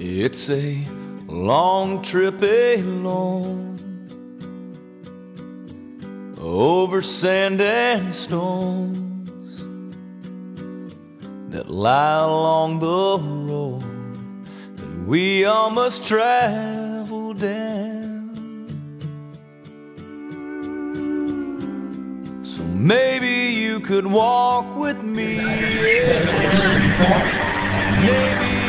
It's a long trip eh, alone over sand and stones that lie along the road that we all must travel down. So maybe you could walk with me. yeah. Maybe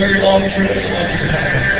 Very long trip.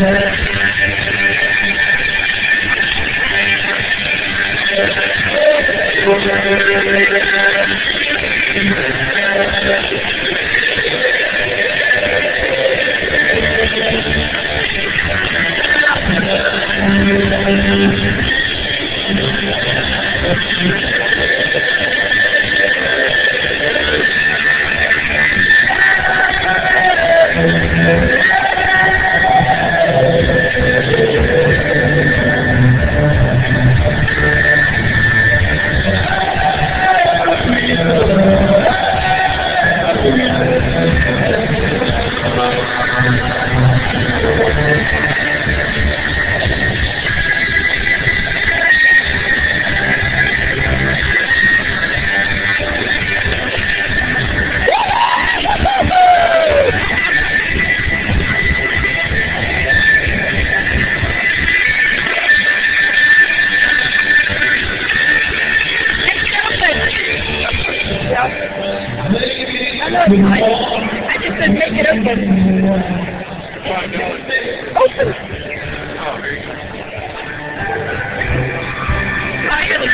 Thank you. I just said make it open. Open. I really